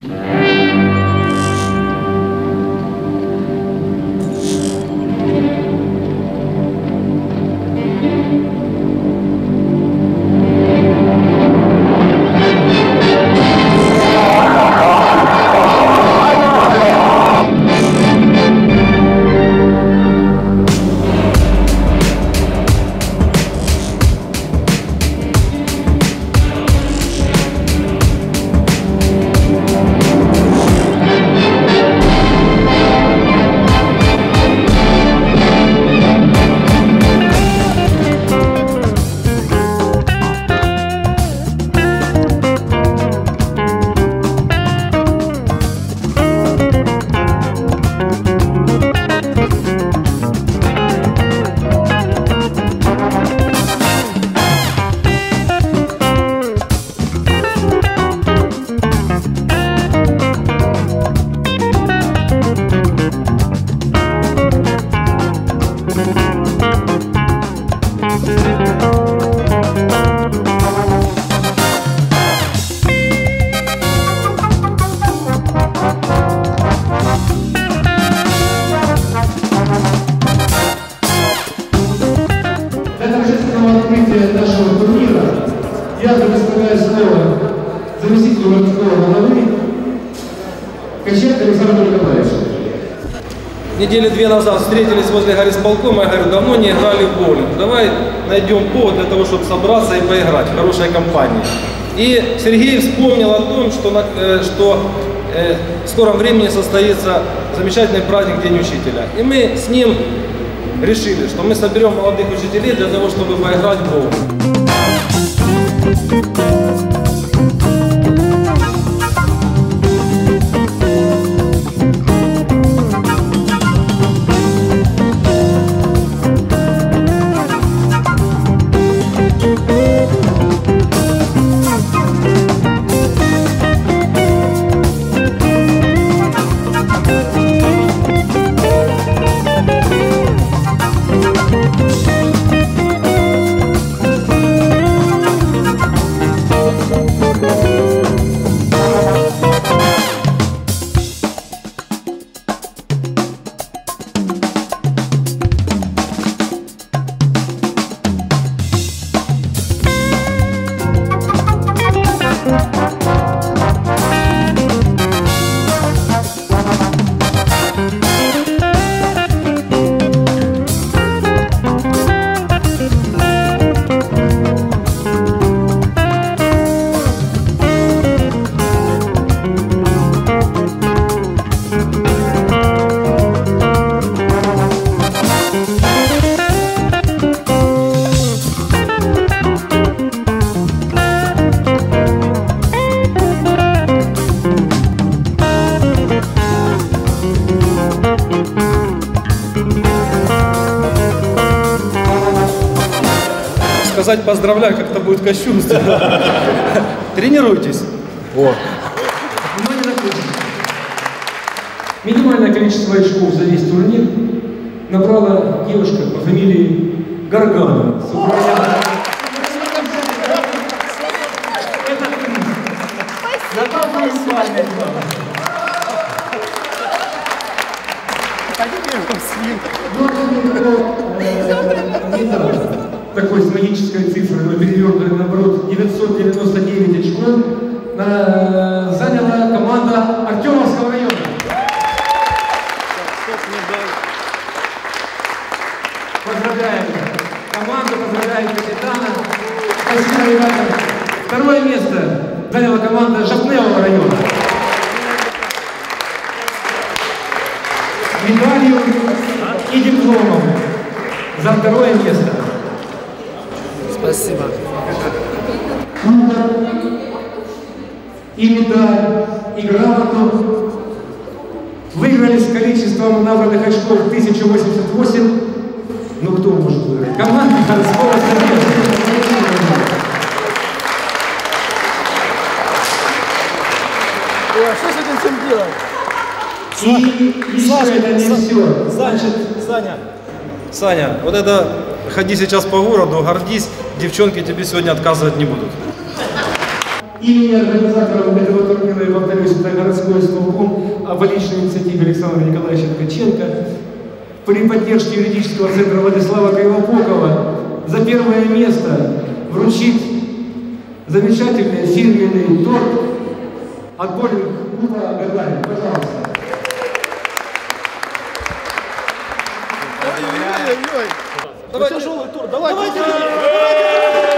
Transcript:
Для торжественного открытия нашего турнира я предоставляю слово заместителю городского головы Каченко Александру Николаевичу. Недели две назад встретились возле горисполкома, я говорю, давно не играли в боулинг. Давай найдем повод для того, чтобы собраться и поиграть в хорошей компании. И Сергей вспомнил о том, что, на- э, что э, в скором времени состоится замечательный праздник День учителя. И мы с ним решили, что мы соберем молодых учителей для того, чтобы поиграть в боулинг. Сказать поздравляю, как-то будет кощунственно. Тренируйтесь. Внимание на конкурс. Минимальное количество очков за весь турнир набрала девушка по фамилии Гарганова. с Украины. Такой с магической цифрой, но перевернутый наоборот 999 очков на- заняла команда Артемовского района. Поздравляем команду, поздравляем капитана. Спасибо, ребята. Второе место заняла команда Жапневого района. Медалью и дипломом за второе место. Спасибо. и медаль, и грамоту. Выиграли с количеством набранных очков 1088. Ну кто может выиграть? Команда городского совета. Что с этим всем делать? И еще это не все. Значит, Саня. Саня, вот это ходи сейчас по городу, гордись, девчонки тебе сегодня отказывать не будут. Имени организаторов этого турнира, я повторюсь, это городской исполком, а по личной инициативе Александра Николаевича Ткаченко, при поддержке юридического центра Владислава Кривопокова за первое место вручить замечательный фирменный торт от боулинг-клуба «Гагарин». Пожалуйста. Ой-ой-ой. Давайте. Тур. Давайте. Давайте.